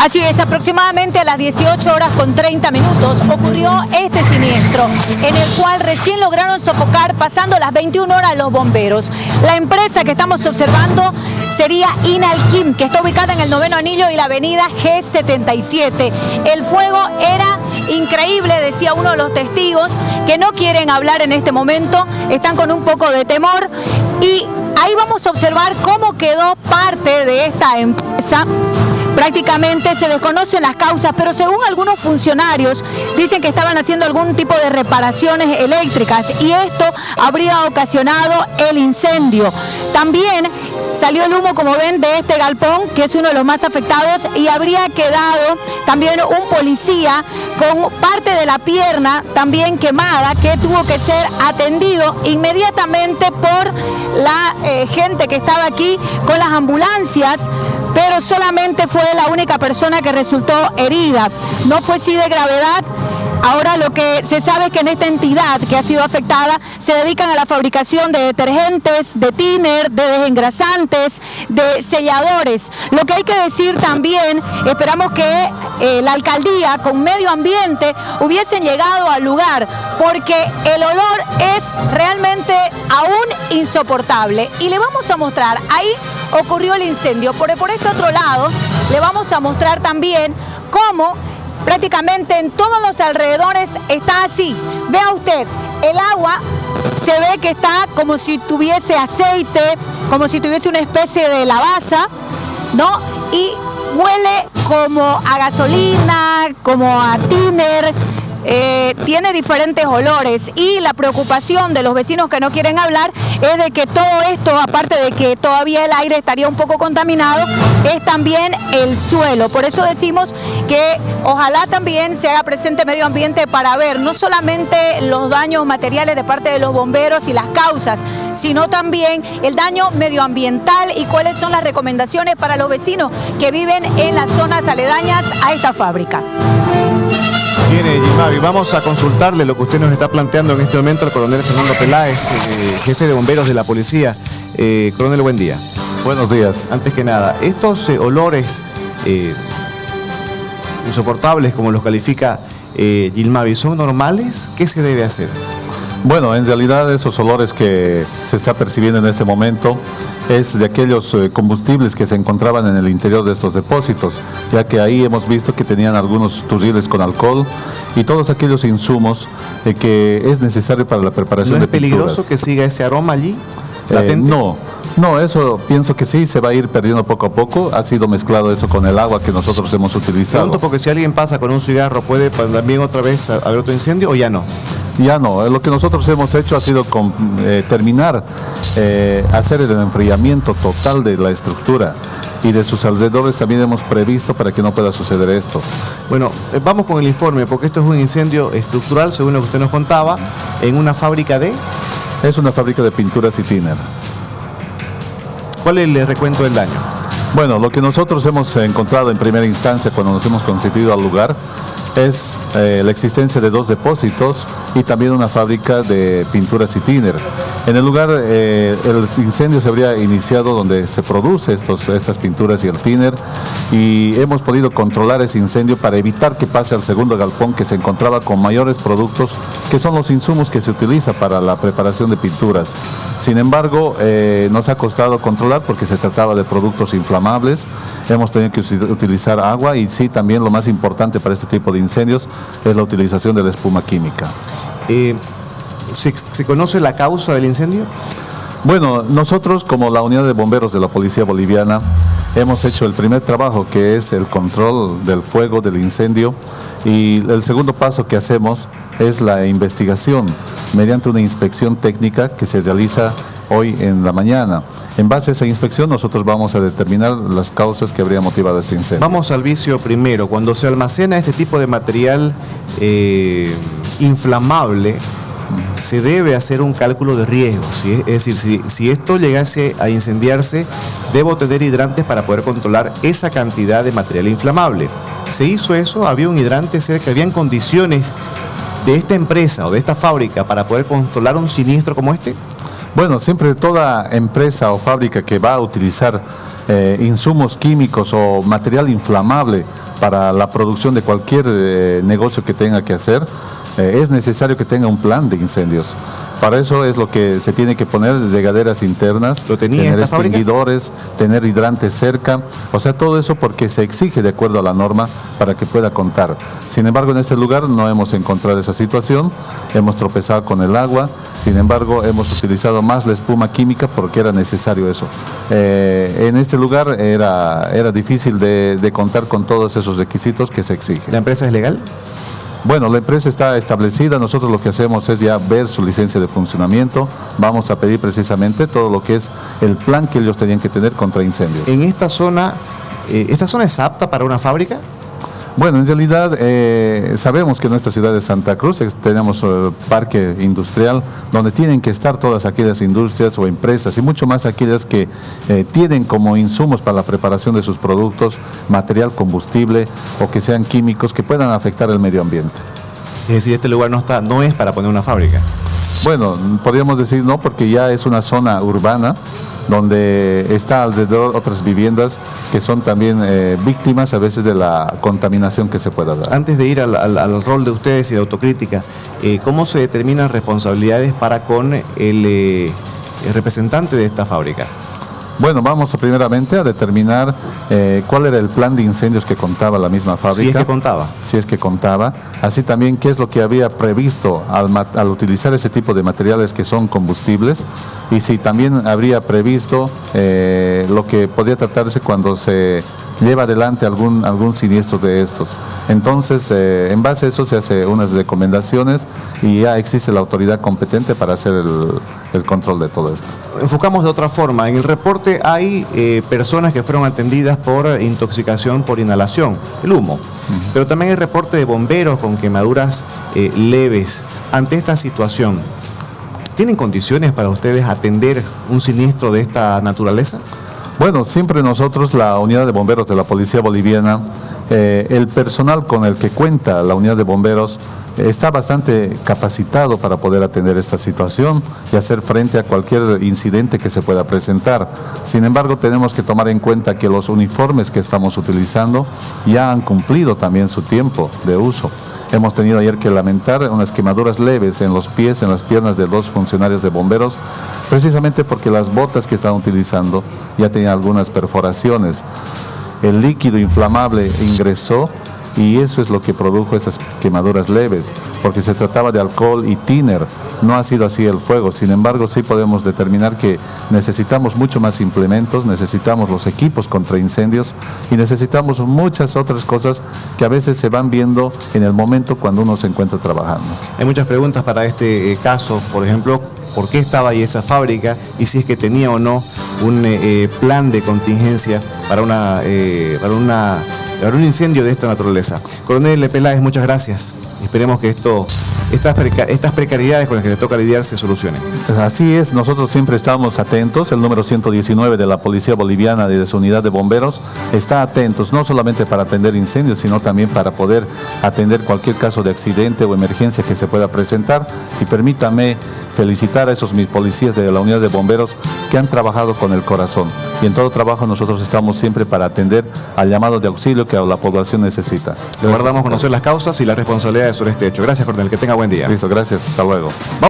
Así es, aproximadamente a las 18 horas con 30 minutos ocurrió este siniestro, en el cual recién lograron sofocar pasando las 21 horas los bomberos. La empresa que estamos observando sería Inalquim, que está ubicada en el noveno anillo y la avenida G77. El fuego era increíble, decía uno de los testigos, que no quieren hablar en este momento, están con un poco de temor y ahí vamos a observar cómo quedó parte de esta empresa prácticamente se desconocen las causas, pero según algunos funcionarios dicen que estaban haciendo algún tipo de reparaciones eléctricas y esto habría ocasionado el incendio. También salió el humo, como ven, de este galpón, que es uno de los más afectados, y habría quedado también un policía con parte de la pierna también quemada, que tuvo que ser atendido inmediatamente por la eh, gente que estaba aquí con las ambulancias pero solamente fue la única persona que resultó herida. No fue así de gravedad, Ahora lo que se sabe es que en esta entidad que ha sido afectada se dedican a la fabricación de detergentes, de tiner, de desengrasantes, de selladores. Lo que hay que decir también, esperamos que eh, la alcaldía con medio ambiente hubiesen llegado al lugar porque el olor es realmente aún insoportable. Y le vamos a mostrar, ahí ocurrió el incendio, por, por este otro lado le vamos a mostrar también cómo prácticamente en todos los alrededores está así. Vea usted, el agua se ve que está como si tuviese aceite, como si tuviese una especie de lavaza, ¿no? Y huele como a gasolina, como a tiner, eh, tiene diferentes olores y la preocupación de los vecinos que no quieren hablar es de que todo esto, aparte de que todavía el aire estaría un poco contaminado, es también el suelo. Por eso decimos que ojalá también se haga presente medio ambiente para ver no solamente los daños materiales de parte de los bomberos y las causas, sino también el daño medioambiental y cuáles son las recomendaciones para los vecinos que viven en las zonas aledañas a esta fábrica. Jimavi, vamos a consultarle lo que usted nos está planteando en este momento al coronel Fernando Peláez, eh, jefe de bomberos de la policía. Eh, coronel, buen día. Buenos días. Antes que nada, estos eh, olores insoportables, como los califica Gilmavi, ¿son normales? ¿Qué se debe hacer? Bueno, en realidad esos olores que se está percibiendo en este momento es de aquellos eh, combustibles que se encontraban en el interior de estos depósitos, ya que ahí hemos visto que tenían algunos turriles con alcohol y todos aquellos insumos eh, que es necesario para la preparación ¿No es peligroso que siga ese aroma allí? Eh, no, no, eso pienso que sí, se va a ir perdiendo poco a poco. Ha sido mezclado eso con el agua que nosotros hemos utilizado. Pregunto porque si alguien pasa con un cigarro, ¿puede también otra vez haber otro incendio o ya no? Ya no, lo que nosotros hemos hecho ha sido eh, terminar, eh, hacer el enfriamiento total de la estructura y de sus alrededores también hemos previsto para que no pueda suceder esto. Bueno, eh, vamos con el informe, porque esto es un incendio estructural, según lo que usted nos contaba, en una fábrica de... Es una fábrica de pinturas y tiner. ¿Cuál es el recuento del daño? Bueno, lo que nosotros hemos encontrado en primera instancia cuando nos hemos constituido al lugar es eh, la existencia de dos depósitos y también una fábrica de pinturas y tiner. En el lugar, eh, el incendio se habría iniciado donde se produce estos, estas pinturas y el tiner y hemos podido controlar ese incendio para evitar que pase al segundo galpón que se encontraba con mayores productos que son los insumos que se utiliza para la preparación de pinturas. Sin embargo, eh, nos ha costado controlar porque se trataba de productos inflamables, hemos tenido que utilizar agua y sí, también lo más importante para este tipo de incendios es la utilización de la espuma química. Eh, ¿se, conoce la causa del incendio? Bueno, nosotros como la unidad de bomberos de la Policía Boliviana hemos hecho el primer trabajo que es el control del fuego, del incendio y el segundo paso que hacemos es la investigación mediante una inspección técnica que se realiza hoy en la mañana. En base a esa inspección nosotros vamos a determinar las causas que habría motivado este incendio. Vamos al vicio primero. Cuando se almacena este tipo de material eh, inflamable, se debe hacer un cálculo de riesgo. Es decir, si, si, esto llegase a incendiarse, debo tener hidrantes para poder controlar esa cantidad de material inflamable. Se hizo eso, había un hidrante cerca, habían condiciones de esta empresa o de esta fábrica para poder controlar un siniestro como este. Bueno, siempre toda empresa o fábrica que va a utilizar eh, insumos químicos o material inflamable para la producción de cualquier eh, negocio que tenga que hacer, eh, es necesario que tenga un plan de incendios. Para eso es lo que se tiene que poner llegaderas internas, tener extinguidores, tener hidrantes cerca, o sea, todo eso porque se exige de acuerdo a la norma para que pueda contar. Sin embargo, en este lugar no hemos encontrado esa situación, hemos tropezado con el agua, sin embargo, hemos utilizado más la espuma química porque era necesario eso. Eh, en este lugar era, era difícil de, de contar con todos esos requisitos que se exigen. ¿La empresa es legal? Bueno, la empresa está establecida, nosotros lo que hacemos es ya ver su licencia de funcionamiento, vamos a pedir precisamente todo lo que es el plan que ellos tenían que tener contra incendios. En esta zona, eh, ¿esta zona es apta para una fábrica? Bueno, en realidad eh, sabemos que en nuestra ciudad de Santa Cruz tenemos eh, parque industrial donde tienen que estar todas aquellas industrias o empresas y mucho más aquellas que eh, tienen como insumos para la preparación de sus productos material combustible o que sean químicos que puedan afectar el medio ambiente. Es decir, este lugar no, está, no es para poner una fábrica. Bueno, podríamos decir no, porque ya es una zona urbana donde está alrededor otras viviendas que son también eh, víctimas a veces de la contaminación que se pueda dar. Antes de ir al, rol de ustedes y de autocrítica, eh, ¿cómo se determinan responsabilidades para con el eh, representante de esta fábrica? Bueno, vamos primeramente a determinar eh, cuál era el plan de incendios que contaba la misma fábrica. Si es que contaba. Si es que contaba. Así también qué es lo que había previsto al, utilizar ese tipo de materiales que son combustibles y si también habría previsto eh, lo que podía tratarse cuando se lleva adelante algún, algún siniestro de estos. Entonces, eh, en base a eso se hace unas recomendaciones y ya existe la autoridad competente para hacer el, el control de todo esto. Enfocamos de otra forma. En el reporte hay eh, personas que fueron atendidas por intoxicación por inhalación, el humo. Pero también hay reporte de bomberos con quemaduras eh, leves. Ante esta situación, ¿tienen condiciones para ustedes atender un siniestro de esta naturaleza? Bueno, siempre nosotros, la unidad de bomberos de la Policía Boliviana, eh, el personal con el que cuenta la unidad de bomberos está bastante capacitado para poder atender esta situación y hacer frente a cualquier incidente que se pueda presentar. Sin embargo, tenemos que tomar en cuenta que los uniformes que estamos utilizando ya han cumplido también su tiempo de uso. Hemos tenido ayer que lamentar unas quemaduras leves en los pies, en las piernas de dos funcionarios de bomberos, precisamente porque las botas que están utilizando ya tenían algunas perforaciones. El líquido inflamable ingresó y eso es lo que produjo esas quemaduras leves, porque se trataba de alcohol y tiner, no ha sido así el fuego, sin embargo sí podemos determinar que necesitamos mucho más implementos, necesitamos los equipos contra incendios y necesitamos muchas otras cosas que a veces se van viendo en el momento cuando uno se encuentra trabajando. Hay muchas preguntas para este eh, caso, por ejemplo, por qué estaba ahí esa fábrica y si es que tenía o no un eh, eh, plan de contingencia para, una, para, una, para un incendio de esta naturaleza. Coronel Peláez, muchas gracias. Esperemos que esto, estas, estas precariedades con las que le toca lidiar se solucionen. Así es, nosotros siempre estamos atentos. El número 119 de la Policía Boliviana de su unidad de bomberos está atentos, no solamente para atender incendios, sino también para poder atender cualquier caso de accidente o emergencia que se pueda presentar. Y permítame felicitar a esos mis policías de la unidad de bomberos que han trabajado con el corazón. Y en todo trabajo nosotros estamos siempre para atender al llamado de auxilio que la población necesita. Guardamos conocer las causas y las responsabilidades sobre este hecho. Gracias, Coronel. Que tenga buen día. Listo, gracias. Hasta luego.